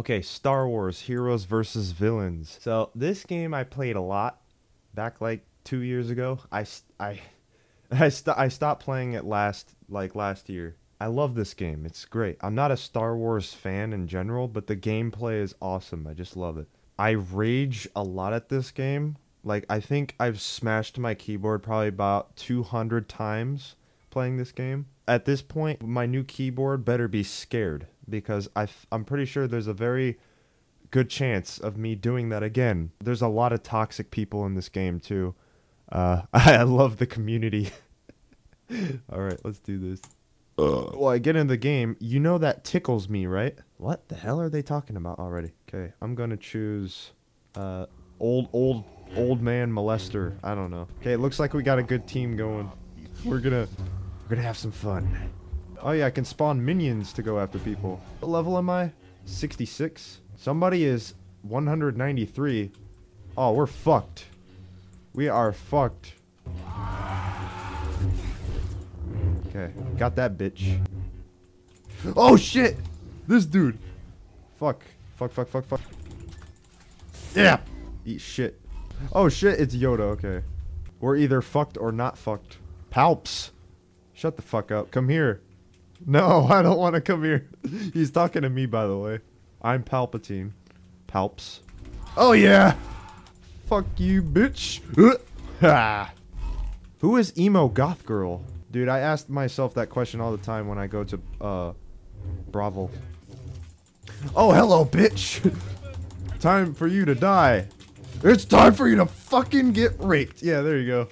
Okay, Star Wars Heroes versus Villains. So this game I played a lot back like two years ago. I I I, st- I stopped playing it last like last year. I love this game. It's great. I'm not a Star Wars fan in general, but the gameplay is awesome. I just love it. I rage a lot at this game. Like I think I've smashed my keyboard probably about 200 times playing this game. At this point, my new keyboard better be scared because I, I'm pretty sure there's a very good chance of me doing that again. There's a lot of toxic people in this game too. Uh, I love the community. All right, let's do this. well, I get in the game. You know that tickles me, right? What the hell are they talking about already? Okay, I'm gonna choose uh, old, old, old man molester. I don't know. Okay, it looks like we got a good team going. We're gonna, we're gonna have some fun. Oh yeah, I can spawn minions to go after people. What level am I? 66. Somebody is 193. Oh, we're fucked. We are fucked. Okay, got that bitch. Oh shit! This dude. Fuck. Fuck, fuck, fuck, fuck. Yeah! Eat shit. Oh shit, it's Yoda, okay. We're either fucked or not fucked. Palps! Shut the fuck up. Come here. No, I don't want to come here. He's talking to me, by the way. I'm Palpatine. Palps. Oh yeah! Fuck you, bitch. Ha. Who is emo goth girl? Dude, I ask myself that question all the time when I go to uh Bravo. Oh, hello, bitch. time for you to die. It's time for you to fucking get raped. Yeah, there you go.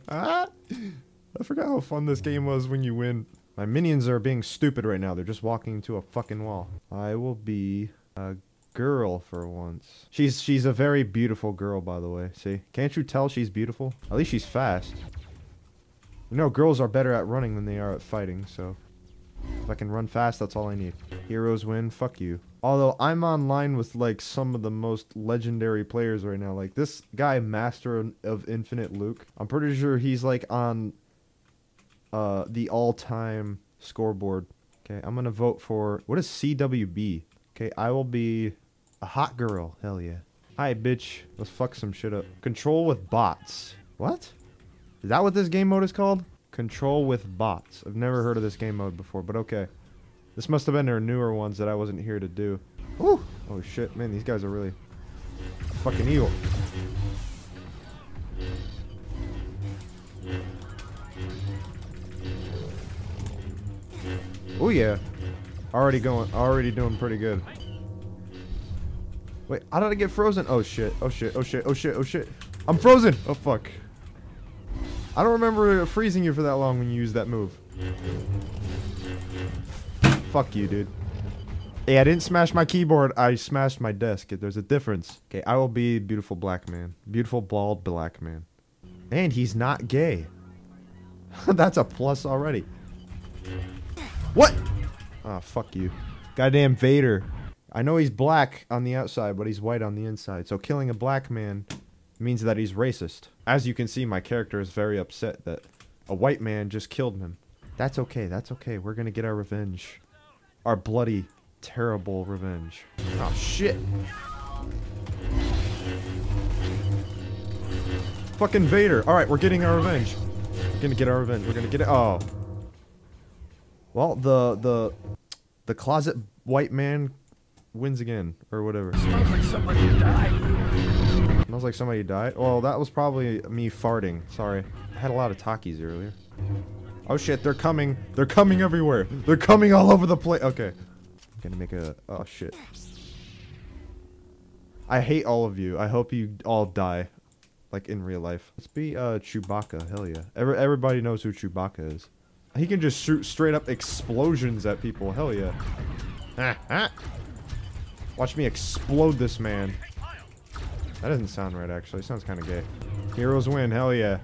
I forgot how fun this game was when you win. My minions are being stupid right now. They're just walking into a fucking wall. I will be a girl for once. She's she's a very beautiful girl, by the way. See? Can't you tell she's beautiful? At least she's fast. You know, girls are better at running than they are at fighting, so... If I can run fast, that's all I need. Heroes win, fuck you. Although, I'm online with, like, some of the most legendary players right now. Like, this guy, Master of Infinite Luke. I'm pretty sure he's, like, on... Uh, the all-time scoreboard. Okay, I'm gonna vote for... What is CWB? Okay, I will be... A hot girl. Hell yeah. Hi, bitch. Let's fuck some shit up. Control with bots. What? Is that what this game mode is called? Control with bots. I've never heard of this game mode before, but okay. This must have been their newer ones that I wasn't here to do. Ooh. Oh shit, man, these guys are really fucking evil. Yeah. Already going, already doing pretty good. Wait, how did I get frozen? Oh shit, oh shit, oh shit, oh shit, oh shit. I'm frozen! Oh fuck. I don't remember freezing you for that long when you used that move. Fuck you, dude. Hey, I didn't smash my keyboard. I smashed my desk. There's a difference. Okay, I will be beautiful black man. Beautiful bald black man. And he's not gay. That's a plus already. What? Oh, fuck you. Goddamn Vader. I know he's black on the outside, but he's white on the inside. So killing a black man means that he's racist. As you can see, my character is very upset that a white man just killed him. That's okay, that's okay. We're gonna get our revenge. Our bloody, terrible revenge. Oh, shit. Fucking Vader. Alright, we're getting our revenge. We're gonna get our revenge. We're gonna get it. Oh. Well, the, the, the closet white man wins again, or whatever. Smells like somebody died. Smells like somebody died. Well, that was probably me farting. Sorry. I had a lot of Takis earlier. Oh shit, they're coming. They're coming everywhere. They're coming all over the place. Okay. I'm gonna make a... Oh shit. I hate all of you. I hope you all die. Like in real life. Let's be uh, Chewbacca. Hell yeah. Every, everybody knows who Chewbacca is. He can just shoot straight up explosions at people. Hell yeah. Watch me explode this man. That doesn't sound right, actually. It sounds kind of gay. Heroes win. Hell yeah.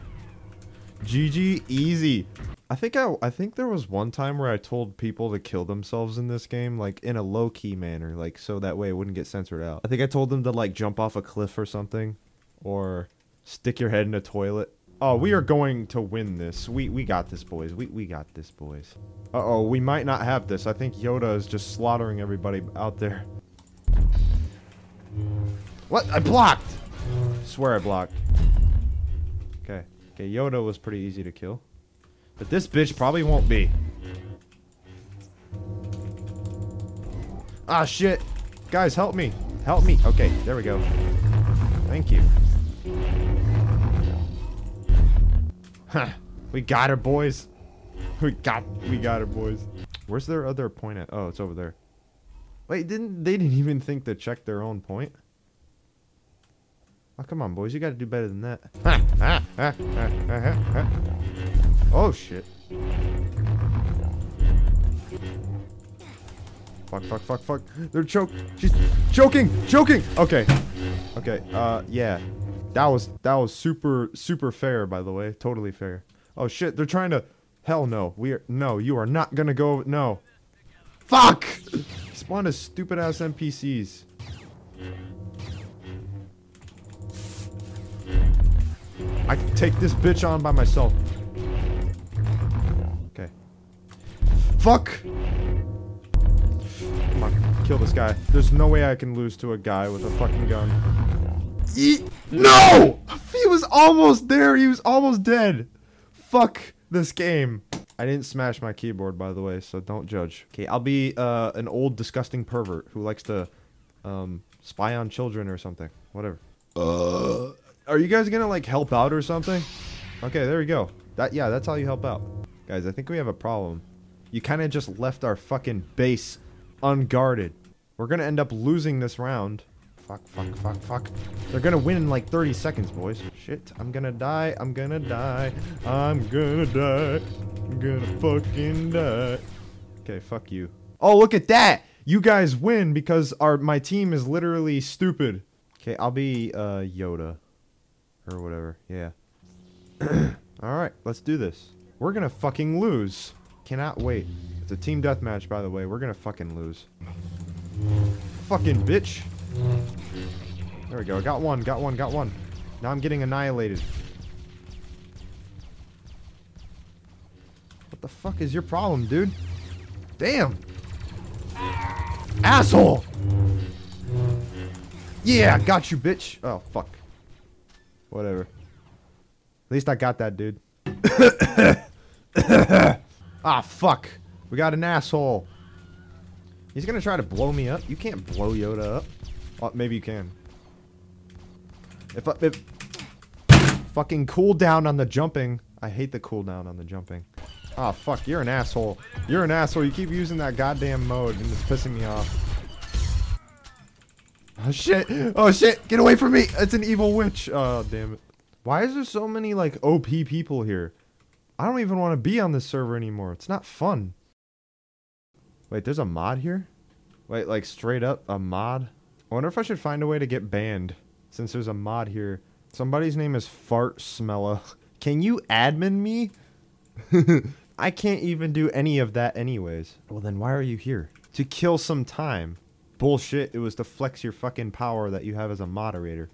GG easy. I think I I think there was one time where I told people to kill themselves in this game, like in a low key manner, like so that way it wouldn't get censored out. I think I told them to like jump off a cliff or something, or stick your head in a toilet. Oh, we are going to win this. We we got this, boys. We we got this, boys. Uh oh, we might not have this. I think Yoda is just slaughtering everybody out there. What? I blocked! Swear I blocked. Okay. Okay, Yoda was pretty easy to kill. But this bitch probably won't be. Ah, shit. Guys, help me. Help me. Okay, there we go. Thank you. Huh. We got her, boys. We got we got her, boys. Where's their other point at? Oh, it's over there. Wait, didn't they didn't even think to check their own point? Oh, come on, boys. You got to do better than that. oh, shit. Fuck, fuck, fuck, fuck. They're choke. She's choking, choking. Okay. Okay. Uh, yeah. That was, that was super, super fair, by the way. Totally fair. Oh, shit. They're trying to, hell no. We are, no, you are not gonna go, no. Fuck! Spawn a stupid ass NPCs. I can take this bitch on by myself. Okay. Fuck! Come on, kill this guy. There's no way I can lose to a guy with a fucking gun. No! He was almost there. He was almost dead. Fuck this game. I didn't smash my keyboard, by the way, so don't judge. Okay, I'll be uh, an old, disgusting pervert who likes to um, spy on children or something. Whatever. Uh, are you guys gonna like help out or something? Okay, there we go. That yeah, that's how you help out. Guys, I think we have a problem. You kind of just left our fucking base unguarded. We're gonna end up losing this round. Fuck, fuck, fuck, fuck. They're gonna win in like 30 seconds, boys. Shit, I'm gonna die. I'm gonna die. I'm gonna die. I'm gonna fucking die. Okay, fuck you. Oh, look at that! You guys win because our my team is literally stupid. Okay, I'll be uh Yoda. Or whatever, yeah. Alright, let's do this. We're gonna fucking lose. Cannot wait. It's a team deathmatch, by the way. We're gonna fucking lose. Fucking bitch. There we go. Got one, got one, got one. Now I'm getting annihilated. What the fuck is your problem, dude? Damn. Asshole! Yeah, got you, bitch. Oh, fuck. Whatever. At least I got that, dude. ah, fuck. We got an asshole. He's gonna try to blow me up. You can't blow Yoda up. Well, maybe you can. If, I, if fucking cooldown on the jumping. I hate the cooldown on the jumping. Oh fuck, you're an asshole. You're an asshole. You keep using that goddamn mode and it's pissing me off. Oh shit! Oh shit! Get away from me! It's an evil witch! Oh damn it. Why is there so many like OP people here? I don't even want to be on this server anymore. It's not fun. Wait, there's a mod here? Wait, like straight up a mod? I wonder if I should find a way to get banned. Since there's a mod here. Somebody's name is Fart Smella. Can you admin me? I can't even do any of that anyways. Well then why are you here? To kill some time. Bullshit, it was to flex your fucking power that you have as a moderator.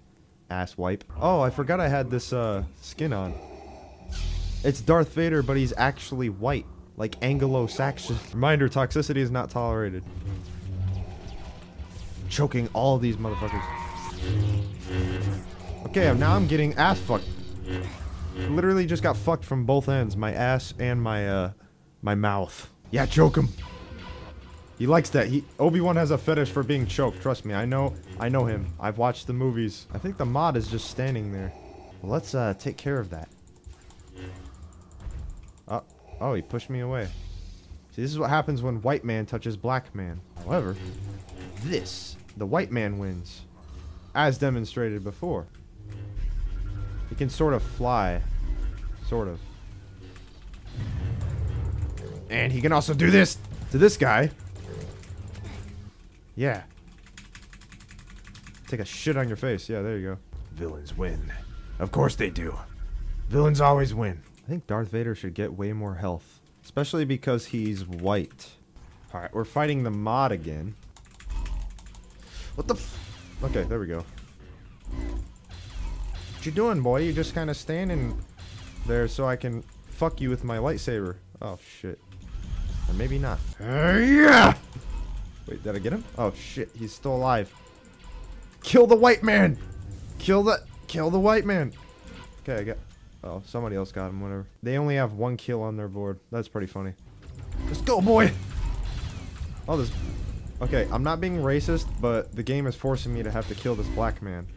Ass wipe. Oh, I forgot I had this uh, skin on. It's Darth Vader, but he's actually white. Like Anglo-Saxon. Reminder, toxicity is not tolerated. Choking all these motherfuckers. Okay, now I'm getting ass fucked. Literally just got fucked from both ends. My ass and my, uh, my mouth. Yeah, choke him. He likes that. He Obi-Wan has a fetish for being choked. Trust me. I know. I know him. I've watched the movies. I think the mod is just standing there. Well, let's uh, take care of that. Oh, oh, he pushed me away. See, this is what happens when white man touches black man. However, this, the white man wins, as demonstrated before. He can sort of fly, sort of. And he can also do this to this guy. Yeah. Take a shit on your face. Yeah, there you go. Villains win. Of course they do. Villains always win. I think Darth Vader should get way more health. Especially because he's white. Alright, we're fighting the mod again. What the Okay, there we go. What you doing, boy? You just kind of standing there so I can fuck you with my lightsaber. Oh, shit. Or maybe not. Uh, yeah! Wait, did I get him? Oh shit, he's still alive. Kill the white man. Kill the kill the white man. Okay, I got. Oh, somebody else got him. Whatever. They only have one kill on their board. That's pretty funny. Let's go, boy. Oh, this. Okay, I'm not being racist, but the game is forcing me to have to kill this black man.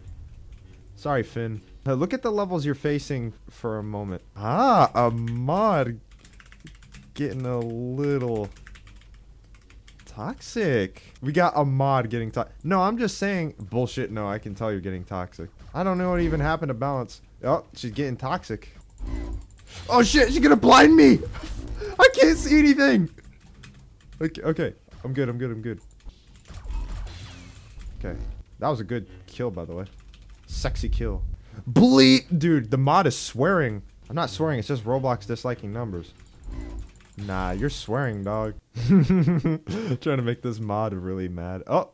Sorry, Finn. Uh, look at the levels you're facing for a moment. Ah, a mod getting a little toxic. We got a mod getting toxic. No, I'm just saying bullshit. No, I can tell you're getting toxic. I don't know what even happened to balance. Oh, she's getting toxic. Oh shit, she's gonna blind me. I can't see anything. Okay, okay. I'm good, I'm good, I'm good. Okay. That was a good kill, by the way. Sexy kill. Bleep! Dude, the mod is swearing. I'm not swearing, it's just Roblox disliking numbers. Nah, you're swearing, dog. Trying to make this mod really mad. Oh!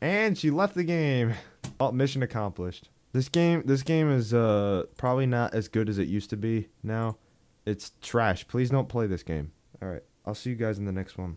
And she left the game. Oh, mission accomplished. This game, this game is uh probably not as good as it used to be now. It's trash. Please don't play this game. Alright, I'll see you guys in the next one.